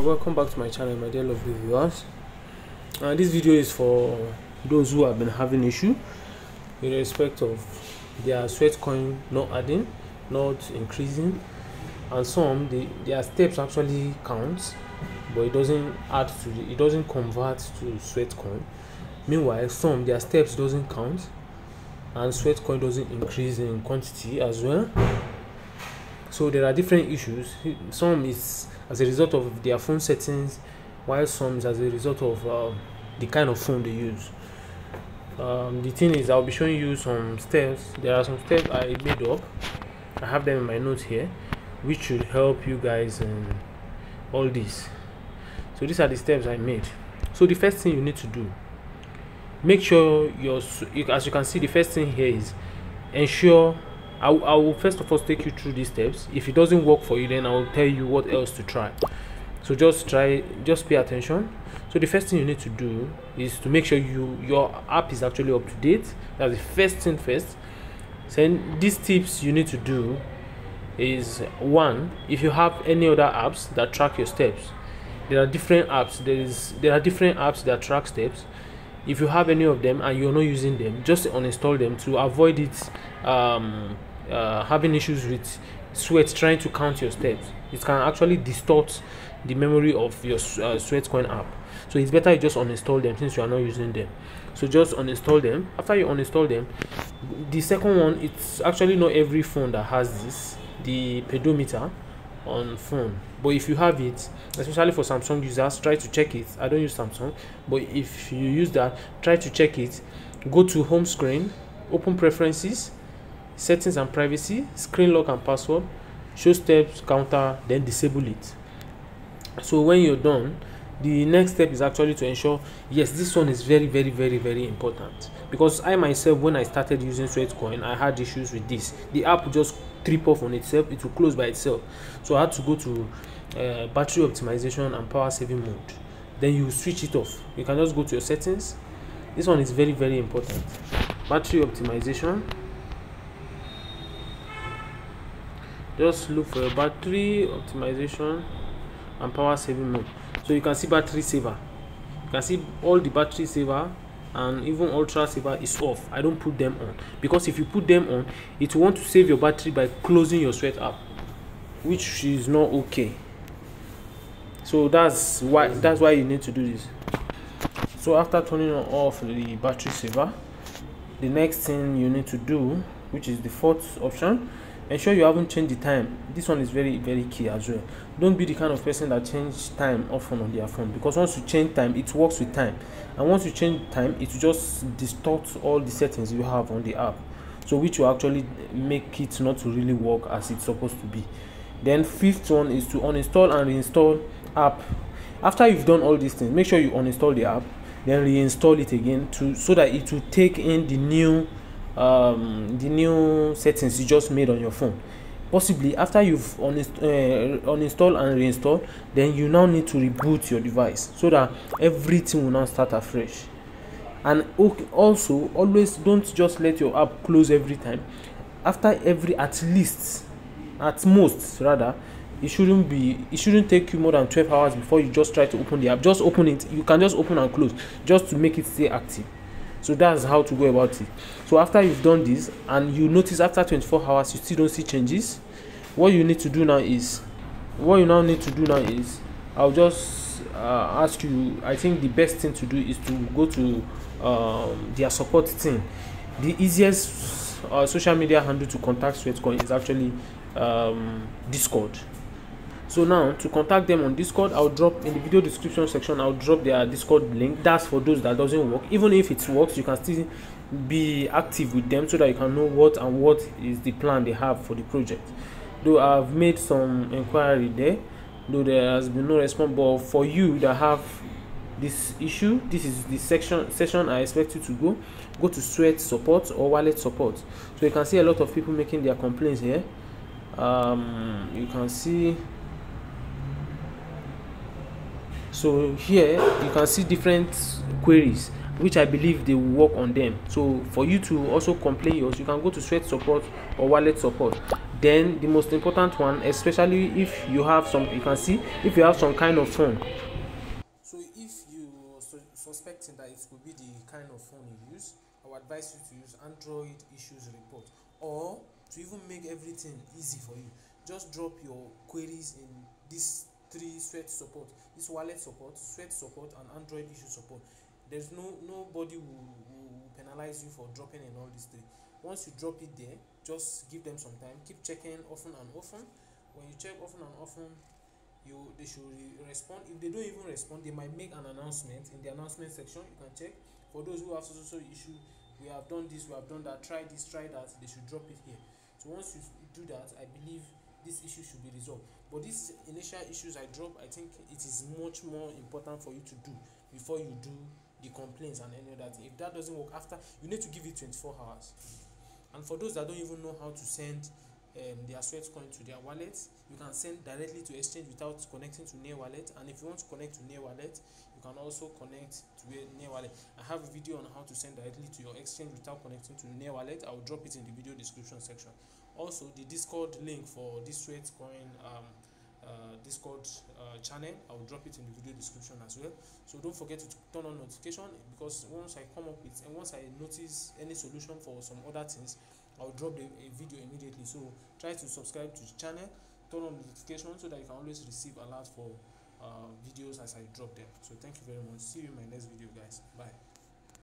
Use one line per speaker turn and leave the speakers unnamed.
uh, welcome back to my channel my dear lovely viewers. Uh, this video is for those who have been having issue in respect of their sweat coin not adding not increasing and some the, their steps actually count but it doesn't add to the, it doesn't convert to sweat coin. Meanwhile some their steps doesn't count and sweat coin doesn't increase in quantity as well so there are different issues. Some is as a result of their phone settings while some is as a result of uh, the kind of phone they use. Um, the thing is i'll be showing you some steps. There are some steps i made up. I have them in my notes here which should help you guys in all this. So these are the steps i made. So the first thing you need to do make sure your as you can see the first thing here is ensure I, I will first of all take you through these steps. If it doesn't work for you then i will tell you what else to try. So just try just pay attention. So the first thing you need to do is to make sure you your app is actually up to date. That's the first thing first. Then these tips you need to do is one if you have any other apps that track your steps there are different apps there is there are different apps that track steps. If you have any of them and you're not using them just uninstall them to avoid it um, uh, having issues with sweat trying to count your steps. It can actually distort the memory of your uh, sweatcoin app so it's better you just uninstall them since you are not using them. So just uninstall them. After you uninstall them the second one it's actually not every phone that has this the pedometer on phone. But if you have it especially for samsung users try to check it. I don't use samsung but if you use that try to check it. Go to home screen open preferences settings and privacy screen lock and password show steps counter then disable it. So when you're done the next step is actually to ensure yes this one is very very very very important. Because i myself when i started using sweatcoin i had issues with this. The app would just trip off on itself. It will close by itself. So i had to go to uh, battery optimization and power saving mode. Then you switch it off. You can just go to your settings. This one is very very important. Battery optimization just look for battery optimization and power saving mode. So you can see battery saver. You can see all the battery saver and even ultra saver is off. I don't put them on. Because if you put them on it will want to save your battery by closing your sweat app which is not okay. So that's why that's why you need to do this. So after turning off the battery saver the next thing you need to do which is the fourth option ensure you haven't changed the time. This one is very very key as well. Don't be the kind of person that change time often on their phone because once you change time it works with time. And once you change time it just distort all the settings you have on the app. So which will actually make it not to really work as it's supposed to be. Then fifth one is to uninstall and reinstall app. After you've done all these things make sure you uninstall the app then reinstall it again to so that it will take in the new um, the new settings you just made on your phone. Possibly after you've uninst uh, uninstall and reinstall then you now need to reboot your device so that everything will now start afresh. And also always don't just let your app close every time. After every at least at most rather it shouldn't be it shouldn't take you more than 12 hours before you just try to open the app. Just open it you can just open and close just to make it stay active so that's how to go about it. So after you've done this and you notice after 24 hours you still don't see changes what you need to do now is what you now need to do now is i'll just uh, ask you i think the best thing to do is to go to um, their support team. The easiest uh, social media handle to contact sweatcoin is actually um, discord so now to contact them on discord i'll drop in the video description section i'll drop their discord link. That's for those that doesn't work. Even if it works you can still be active with them so that you can know what and what is the plan they have for the project. Though i've made some inquiry there though there has been no response but for you that have this issue this is the section session i expect you to go go to sweat support or wallet support. So you can see a lot of people making their complaints here. Um you can see so here you can see different queries which i believe they will work on them. So for you to also complain yours you can go to sweat support or wallet support. Then the most important one especially if you have some you can see if you have some kind of phone.
So if you su suspecting that it could be the kind of phone you use i would advise you to use android issues report or to even make everything easy for you. Just drop your queries in these three sweat support. This wallet support sweat support and android issue support. There's no nobody will, will penalize you for dropping in all these three. Once you drop it there just give them some time. Keep checking often and often. When you check often and often you they should respond. If they don't even respond they might make an announcement. In the announcement section you can check. For those who have so so issue we have done this we have done that try this try that they should drop it here. So once you do that i believe this issue should be resolved. But these initial issues i drop i think it is much more important for you to do before you do the complaints and any other thing. If that doesn't work after you need to give it 24 hours. And for those that don't even know how to send um, their sweat coin to their wallet. You can send directly to exchange without connecting to near wallet. And if you want to connect to near wallet you can also connect to near wallet. I have a video on how to send directly to your exchange without connecting to near wallet. I will drop it in the video description section. Also the discord link for this sweat coin um, uh, discord uh, channel i will drop it in the video description as well. So don't forget to turn on notification because once i come up with and once i notice any solution for some other things i'll drop the, a video immediately. So try to subscribe to the channel turn on notification so that you can always receive alert for uh, videos as i drop them. So thank you very much. See you in my next video guys. Bye